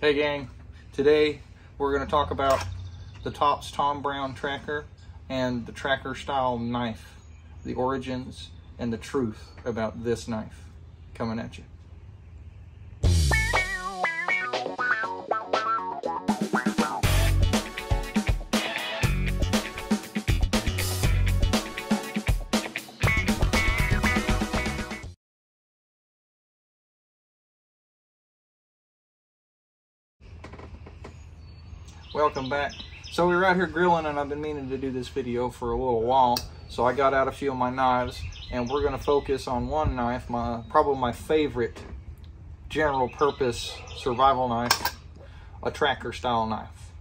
Hey gang, today we're going to talk about the Tops Tom Brown tracker and the tracker style knife, the origins and the truth about this knife coming at you. Welcome back. So we're out here grilling and I've been meaning to do this video for a little while. So I got out a few of my knives and we're gonna focus on one knife, my probably my favorite general purpose survival knife, a tracker style knife.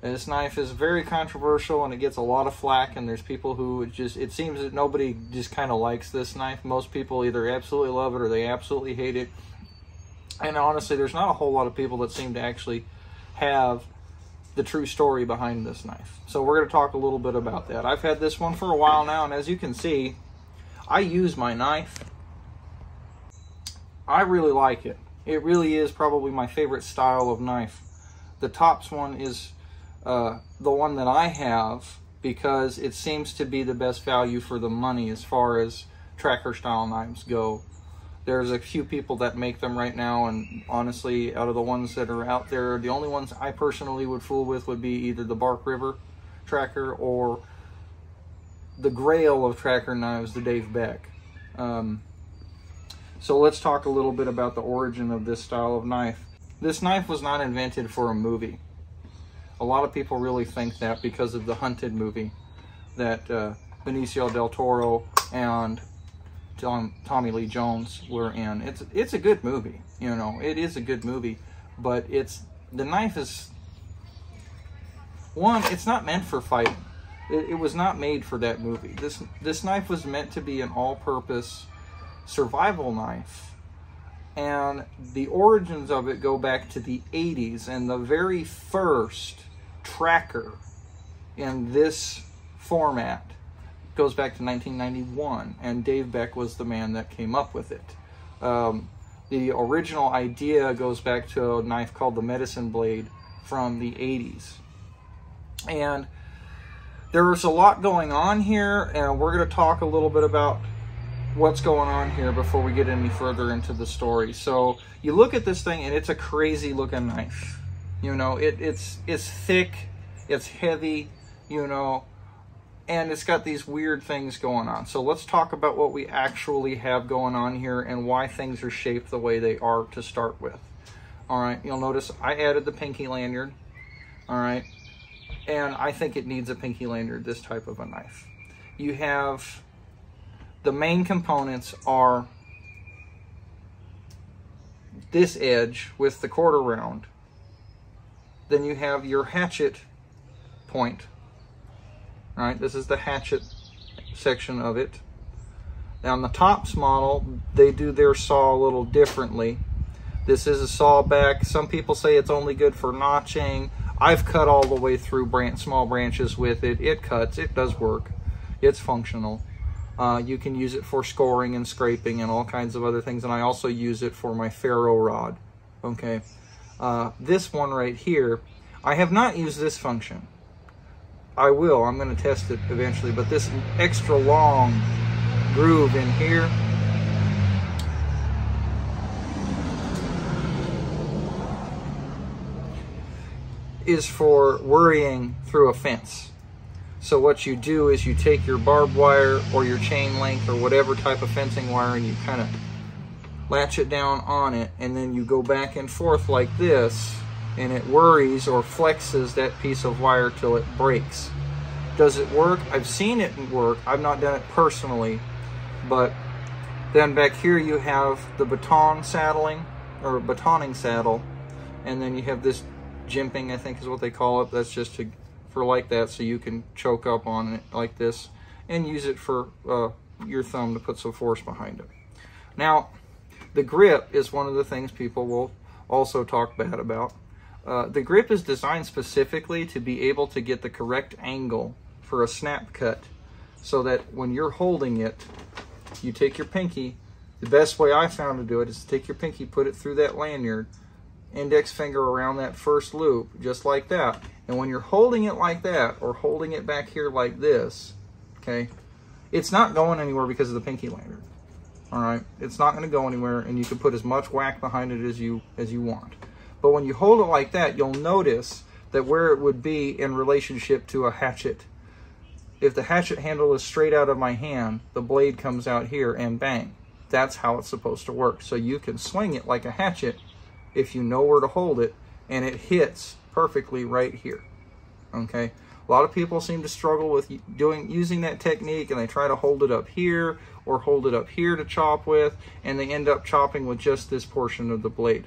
This knife is very controversial and it gets a lot of flack and there's people who just, it seems that nobody just kind of likes this knife. Most people either absolutely love it or they absolutely hate it. And honestly, there's not a whole lot of people that seem to actually have the true story behind this knife. So we're going to talk a little bit about that. I've had this one for a while now, and as you can see, I use my knife. I really like it. It really is probably my favorite style of knife. The Tops one is uh, the one that I have because it seems to be the best value for the money as far as tracker style knives go. There's a few people that make them right now, and honestly, out of the ones that are out there, the only ones I personally would fool with would be either the Bark River tracker or the grail of tracker knives, the Dave Beck. Um, so let's talk a little bit about the origin of this style of knife. This knife was not invented for a movie. A lot of people really think that because of the Hunted movie that uh, Benicio del Toro and Tom, Tommy Lee Jones were in. It's it's a good movie, you know. It is a good movie, but it's the knife is one. It's not meant for fighting. It, it was not made for that movie. This this knife was meant to be an all-purpose survival knife, and the origins of it go back to the 80s, and the very first tracker in this format goes back to 1991, and Dave Beck was the man that came up with it. Um, the original idea goes back to a knife called the Medicine Blade from the 80s. And there's a lot going on here, and we're going to talk a little bit about what's going on here before we get any further into the story. So you look at this thing, and it's a crazy looking knife. You know, it, it's it's thick, it's heavy, you know, and it's got these weird things going on. So let's talk about what we actually have going on here and why things are shaped the way they are to start with. All right, you'll notice I added the pinky lanyard. All right, and I think it needs a pinky lanyard, this type of a knife. You have the main components are this edge with the quarter round. Then you have your hatchet point all right, this is the hatchet section of it. Now on the Tops model, they do their saw a little differently. This is a saw back. Some people say it's only good for notching. I've cut all the way through branch, small branches with it. It cuts, it does work. It's functional. Uh, you can use it for scoring and scraping and all kinds of other things. And I also use it for my ferro rod. Okay. Uh, this one right here, I have not used this function. I will. I'm going to test it eventually. But this extra long groove in here is for worrying through a fence. So what you do is you take your barbed wire or your chain link or whatever type of fencing wire and you kind of latch it down on it and then you go back and forth like this and it worries or flexes that piece of wire till it breaks. Does it work? I've seen it work. I've not done it personally, but then back here you have the baton saddling or batoning saddle, and then you have this jimping, I think is what they call it. That's just to, for like that, so you can choke up on it like this and use it for uh, your thumb to put some force behind it. Now, the grip is one of the things people will also talk bad about. Uh, the grip is designed specifically to be able to get the correct angle for a snap cut so that when you're holding it, you take your pinky. The best way I found to do it is to take your pinky, put it through that lanyard, index finger around that first loop, just like that. And when you're holding it like that, or holding it back here like this, okay, it's not going anywhere because of the pinky lanyard. All right, it's not going to go anywhere, and you can put as much whack behind it as you as you want. But when you hold it like that, you'll notice that where it would be in relationship to a hatchet. If the hatchet handle is straight out of my hand, the blade comes out here and bang. That's how it's supposed to work. So you can swing it like a hatchet if you know where to hold it, and it hits perfectly right here. Okay. A lot of people seem to struggle with doing using that technique and they try to hold it up here or hold it up here to chop with and they end up chopping with just this portion of the blade.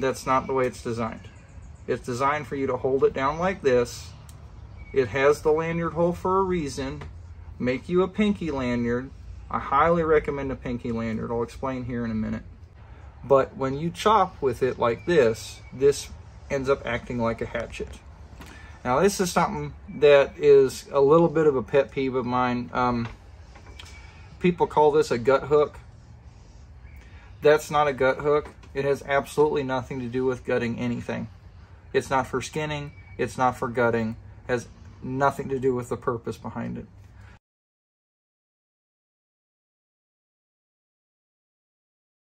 That's not the way it's designed. It's designed for you to hold it down like this. It has the lanyard hole for a reason. Make you a pinky lanyard. I highly recommend a pinky lanyard. I'll explain here in a minute. But when you chop with it like this, this ends up acting like a hatchet. Now this is something that is a little bit of a pet peeve of mine. Um, people call this a gut hook. That's not a gut hook. It has absolutely nothing to do with gutting anything. It's not for skinning. It's not for gutting. It has nothing to do with the purpose behind it.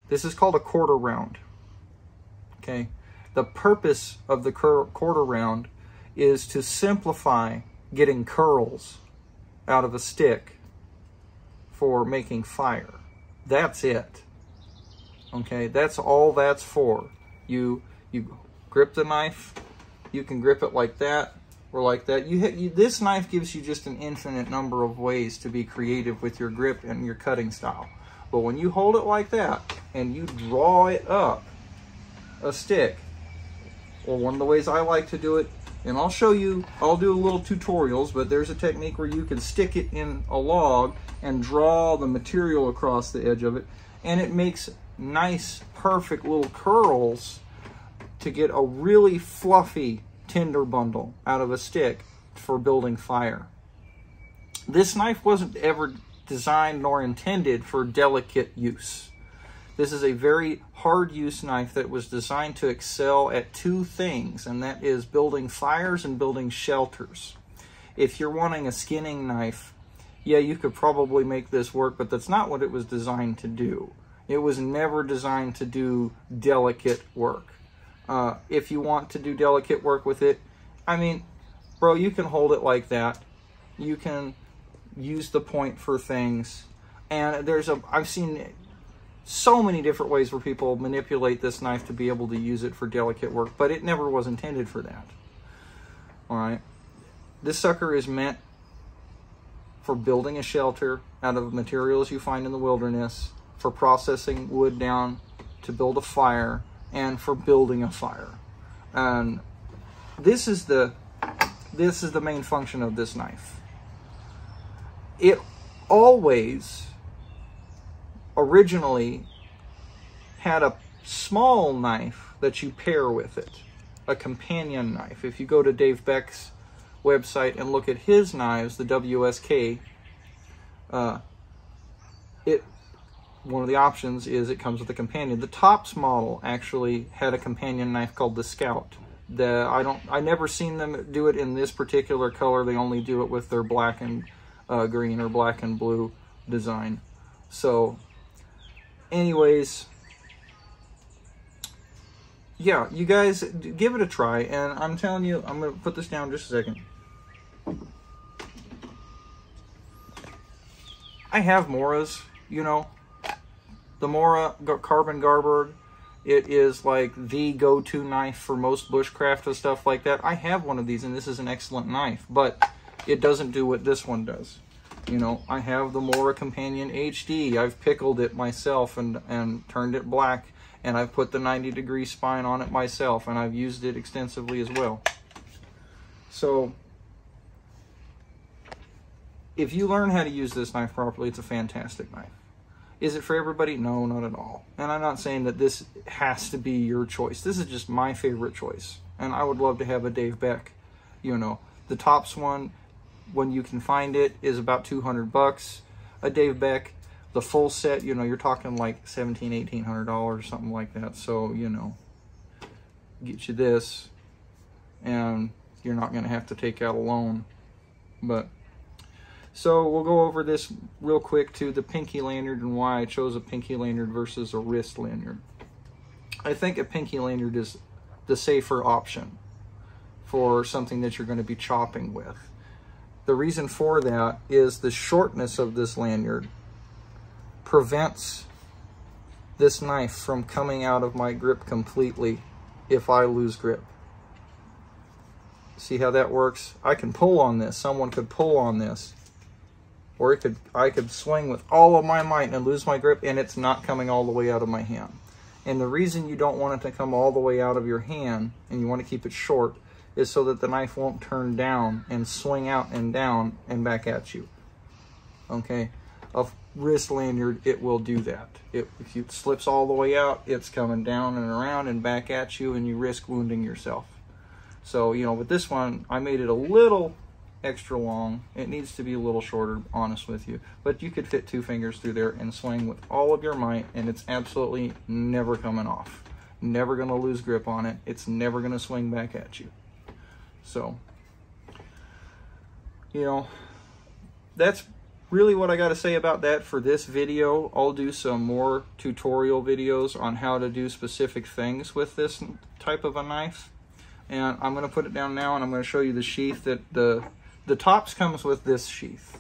This is called a quarter round. Okay. The purpose of the quarter round is to simplify getting curls out of a stick for making fire. That's it. Okay, that's all that's for. You you grip the knife, you can grip it like that or like that. You, you this knife gives you just an infinite number of ways to be creative with your grip and your cutting style. But when you hold it like that and you draw it up a stick, or one of the ways I like to do it, and I'll show you, I'll do a little tutorials, but there's a technique where you can stick it in a log and draw the material across the edge of it, and it makes nice, perfect little curls to get a really fluffy tinder bundle out of a stick for building fire. This knife wasn't ever designed nor intended for delicate use. This is a very hard use knife that was designed to excel at two things, and that is building fires and building shelters. If you're wanting a skinning knife, yeah, you could probably make this work, but that's not what it was designed to do. It was never designed to do delicate work. Uh, if you want to do delicate work with it, I mean, bro, you can hold it like that. You can use the point for things. And there's a, I've seen so many different ways where people manipulate this knife to be able to use it for delicate work, but it never was intended for that. All right. This sucker is meant for building a shelter out of materials you find in the wilderness, for processing wood down to build a fire, and for building a fire. And this is the this is the main function of this knife. It always originally had a small knife that you pair with it, a companion knife. If you go to Dave Beck's website and look at his knives, the WSK, uh, it one of the options is it comes with a companion. The Tops model actually had a companion knife called the Scout. The I don't I never seen them do it in this particular color. They only do it with their black and uh, green or black and blue design. So anyways, yeah, you guys give it a try. And I'm telling you, I'm to put this down just a second. I have Moras, you know. The Mora Carbon Garberg, it is like the go-to knife for most bushcraft and stuff like that. I have one of these, and this is an excellent knife, but it doesn't do what this one does. You know, I have the Mora Companion HD. I've pickled it myself and, and turned it black. And I've put the 90 degree spine on it myself. And I've used it extensively as well. So, if you learn how to use this knife properly, it's a fantastic knife. Is it for everybody? No, not at all. And I'm not saying that this has to be your choice. This is just my favorite choice. And I would love to have a Dave Beck, you know. The Tops one when you can find it is about 200 bucks. A Dave Beck, the full set, you know, you're talking like 17, 1800 dollars, something like that. So, you know, get you this, and you're not going to have to take out a loan. But so we'll go over this real quick to the pinky lanyard and why I chose a pinky lanyard versus a wrist lanyard. I think a pinky lanyard is the safer option for something that you're going to be chopping with. The reason for that is the shortness of this lanyard prevents this knife from coming out of my grip completely if I lose grip. See how that works? I can pull on this. Someone could pull on this or it could I could swing with all of my might and lose my grip and it's not coming all the way out of my hand. And the reason you don't want it to come all the way out of your hand and you want to keep it short is so that the knife won't turn down and swing out and down and back at you. Okay, a wrist lanyard, it will do that. It, if it slips all the way out, it's coming down and around and back at you and you risk wounding yourself. So, you know, with this one, I made it a little extra long. It needs to be a little shorter, honest with you. But you could fit two fingers through there and swing with all of your might, and it's absolutely never coming off. Never going to lose grip on it. It's never going to swing back at you. So, you know, that's really what I got to say about that for this video. I'll do some more tutorial videos on how to do specific things with this type of a knife. And I'm going to put it down now and I'm going to show you the sheath that the the tops comes with this sheath.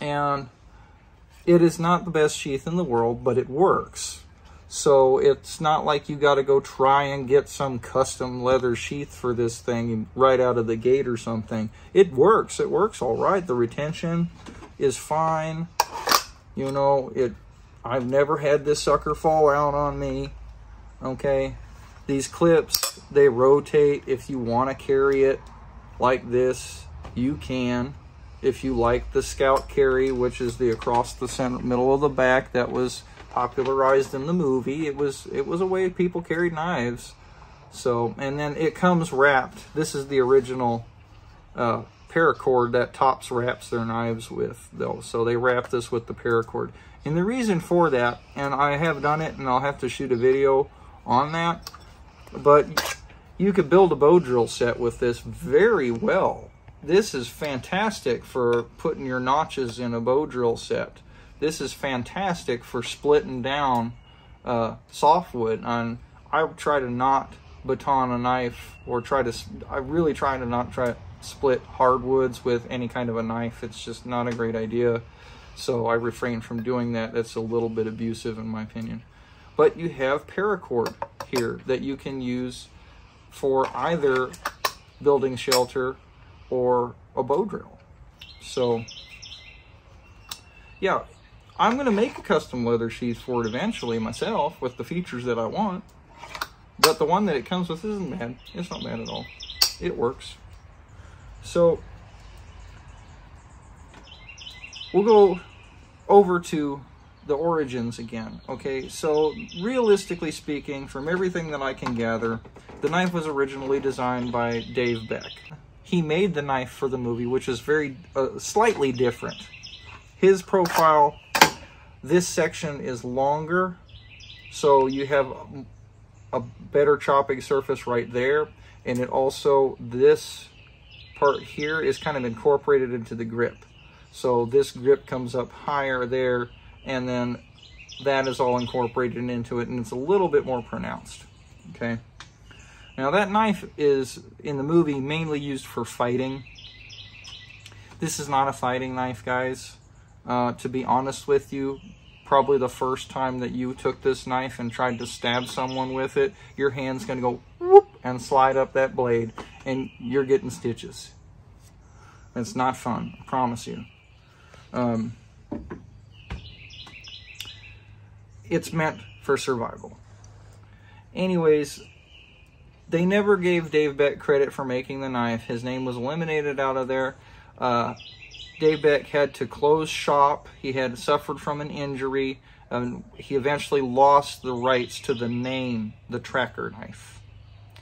And it is not the best sheath in the world, but it works. So it's not like you got to go try and get some custom leather sheath for this thing right out of the gate or something. It works. It works all right. The retention is fine. You know, it. I've never had this sucker fall out on me. Okay. These clips, they rotate if you want to carry it like this you can if you like the scout carry which is the across the center middle of the back that was popularized in the movie. It was it was a way people carried knives. So and then it comes wrapped. This is the original uh, paracord that tops wraps their knives with though. So they wrap this with the paracord. And the reason for that and i have done it and i'll have to shoot a video on that but you could build a bow drill set with this very well this is fantastic for putting your notches in a bow drill set. This is fantastic for splitting down uh, softwood. And I try to not baton a knife or try to, I really try to not try to split hardwoods with any kind of a knife. It's just not a great idea. So I refrain from doing that. That's a little bit abusive in my opinion. But you have paracord here that you can use for either building shelter or a bow drill. So, yeah, I'm going to make a custom leather sheath for it eventually myself with the features that I want. But the one that it comes with isn't bad. It's not bad at all. It works. So, we'll go over to the origins again. Okay, so realistically speaking, from everything that I can gather, the knife was originally designed by Dave Beck he made the knife for the movie, which is very uh, slightly different. His profile, this section is longer, so you have a better chopping surface right there. And it also, this part here is kind of incorporated into the grip. So this grip comes up higher there, and then that is all incorporated into it, and it's a little bit more pronounced, okay? Now that knife is, in the movie, mainly used for fighting. This is not a fighting knife, guys. Uh, to be honest with you, probably the first time that you took this knife and tried to stab someone with it, your hand's going to go whoop and slide up that blade, and you're getting stitches. It's not fun, I promise you. Um, it's meant for survival. Anyways, they never gave Dave Beck credit for making the knife. His name was eliminated out of there. Uh, Dave Beck had to close shop. He had suffered from an injury. and he eventually lost the rights to the name, the Tracker knife.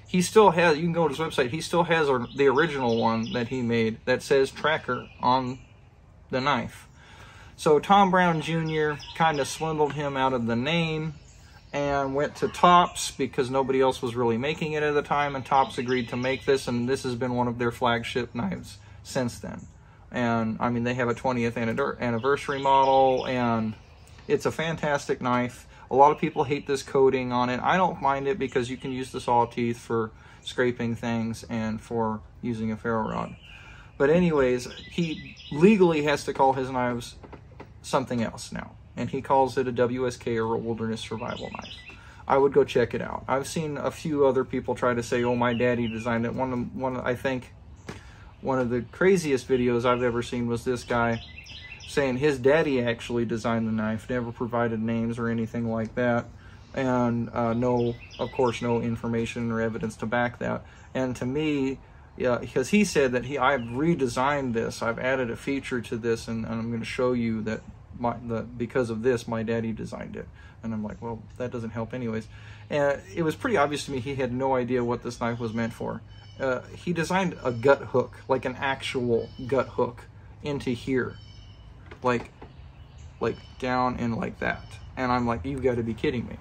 He still has, you can go to his website, he still has the original one that he made that says Tracker on the knife. So Tom Brown Jr. kind of swindled him out of the name and went to Tops because nobody else was really making it at the time, and Tops agreed to make this, and this has been one of their flagship knives since then. And I mean, they have a 20th anniversary model, and it's a fantastic knife. A lot of people hate this coating on it. I don't mind it because you can use the saw teeth for scraping things and for using a ferro rod. But anyways, he legally has to call his knives something else now and he calls it a WSK or a wilderness survival knife. I would go check it out. I've seen a few other people try to say, "Oh, my daddy designed it." One one, I think, one of the craziest videos I've ever seen was this guy saying his daddy actually designed the knife, never provided names or anything like that, and uh, no, of course, no information or evidence to back that. And to me, yeah, because he said that he I've redesigned this, I've added a feature to this, and, and I'm going to show you that my the because of this my daddy designed it. And i'm like well that doesn't help anyways. And it was pretty obvious to me he had no idea what this knife was meant for. Uh, he designed a gut hook like an actual gut hook into here. Like like down and like that. And i'm like you've got to be kidding me.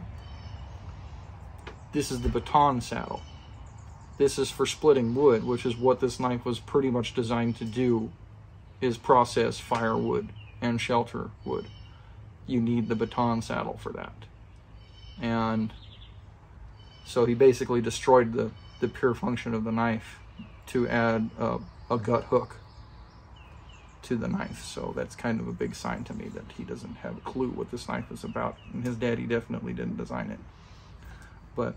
This is the baton saddle. This is for splitting wood which is what this knife was pretty much designed to do is process firewood and shelter wood. You need the baton saddle for that. And so he basically destroyed the, the pure function of the knife to add a, a gut hook to the knife. So that's kind of a big sign to me that he doesn't have a clue what this knife is about. And his daddy definitely didn't design it. But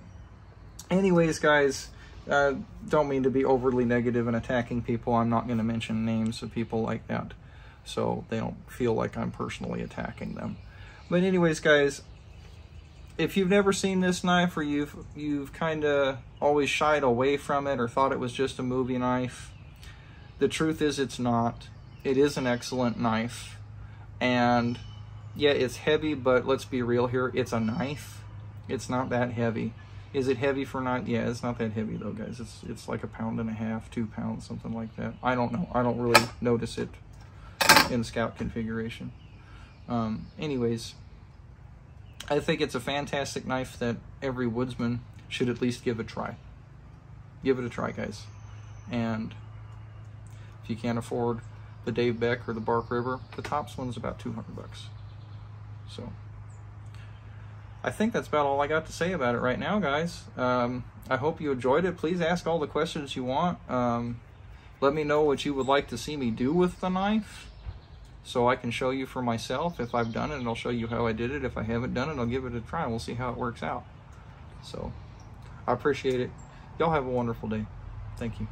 anyways, guys, uh, don't mean to be overly negative and attacking people. I'm not going to mention names of people like that so they don't feel like I'm personally attacking them. But anyways, guys, if you've never seen this knife or you've you've kind of always shied away from it or thought it was just a movie knife, the truth is it's not. It is an excellent knife. And yeah, it's heavy, but let's be real here. It's a knife. It's not that heavy. Is it heavy for not? Yeah, it's not that heavy though, guys. It's it's like a pound and a half, two pounds, something like that. I don't know. I don't really notice it in scout configuration. Um, anyways, I think it's a fantastic knife that every woodsman should at least give a try. Give it a try, guys. And if you can't afford the Dave Beck or the Bark River, the Tops one's about 200 bucks. So I think that's about all I got to say about it right now, guys. Um, I hope you enjoyed it. Please ask all the questions you want. Um, let me know what you would like to see me do with the knife so I can show you for myself if I've done it and I'll show you how I did it. If I haven't done it, I'll give it a try we'll see how it works out. So I appreciate it. Y'all have a wonderful day. Thank you.